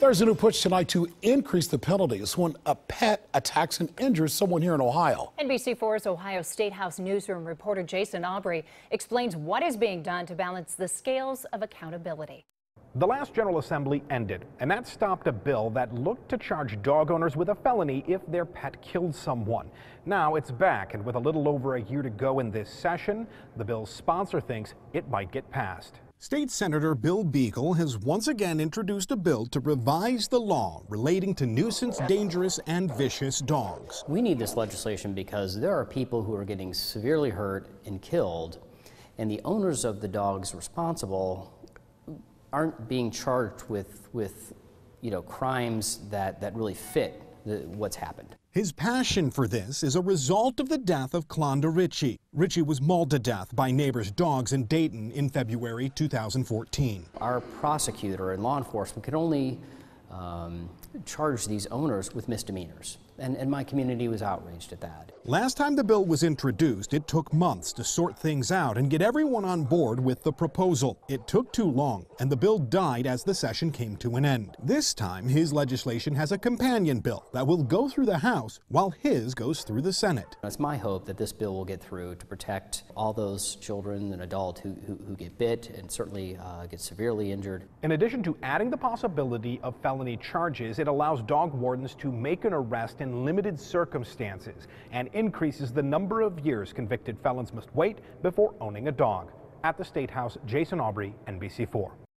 There's a new push tonight to increase the penalties when a pet attacks and injures someone here in Ohio. NBC4's Ohio State House newsroom reporter Jason Aubrey explains what is being done to balance the scales of accountability. The last General Assembly ended, and that stopped a bill that looked to charge dog owners with a felony if their pet killed someone. Now it's back, and with a little over a year to go in this session, the bill's sponsor thinks it might get passed. State Senator Bill Beagle has once again introduced a bill to revise the law relating to nuisance, dangerous, and vicious dogs. We need this legislation because there are people who are getting severely hurt and killed, and the owners of the dogs responsible aren't being charged with, with you know, crimes that, that really fit the, what's happened. His passion for this is a result of the death of Klonda Richey. Richey was mauled to death by neighbors' dogs in Dayton in February 2014. Our prosecutor and law enforcement can only um, charge these owners with misdemeanors. And, and my community was outraged at that. Last time the bill was introduced, it took months to sort things out and get everyone on board with the proposal. It took too long, and the bill died as the session came to an end. This time, his legislation has a companion bill that will go through the House while his goes through the Senate. It's my hope that this bill will get through to protect all those children and adults who, who, who get bit and certainly uh, get severely injured. In addition to adding the possibility of felony charges, it allows dog wardens to make an arrest in limited circumstances and increases the number of years convicted felons must wait before owning a dog. At the State House, Jason Aubrey, NBC4.